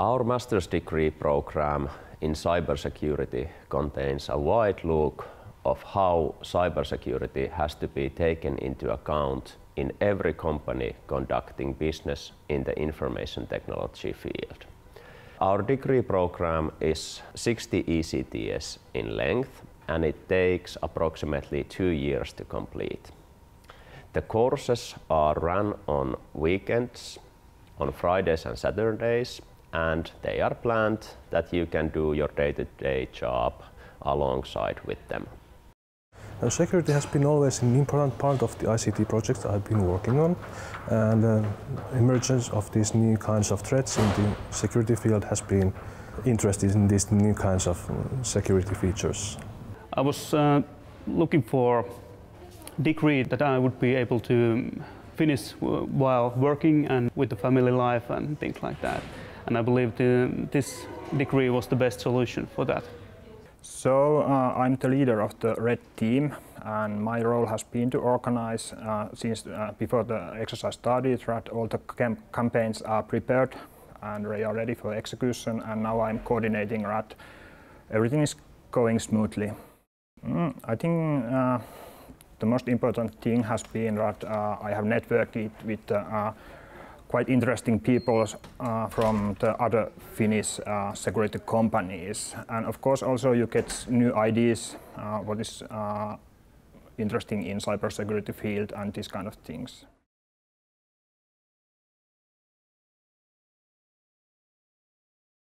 Our master's degree program in cybersecurity contains a wide look of how cybersecurity has to be taken into account in every company conducting business in the information technology field. Our degree program is 60 ECTS in length and it takes approximately two years to complete. The courses are run on weekends, on Fridays and Saturdays, and they are planned that you can do your day-to-day -day job alongside with them. Uh, security has been always an important part of the ICT projects I've been working on, and uh, emergence of these new kinds of threats in the security field has been interested in these new kinds of uh, security features. I was uh, looking for degree that I would be able to finish while working and with the family life and things like that. And I believe the, this degree was the best solution for that. So uh, I'm the leader of the RED team and my role has been to organize uh, since uh, before the exercise started that all the cam campaigns are prepared and they are ready for execution and now I'm coordinating that everything is going smoothly. Mm, I think uh, the most important thing has been that uh, I have networked with uh, quite interesting people uh, from the other Finnish uh, security companies. And of course also you get new ideas, uh, what is interesting in cybersecurity field and these kind of things.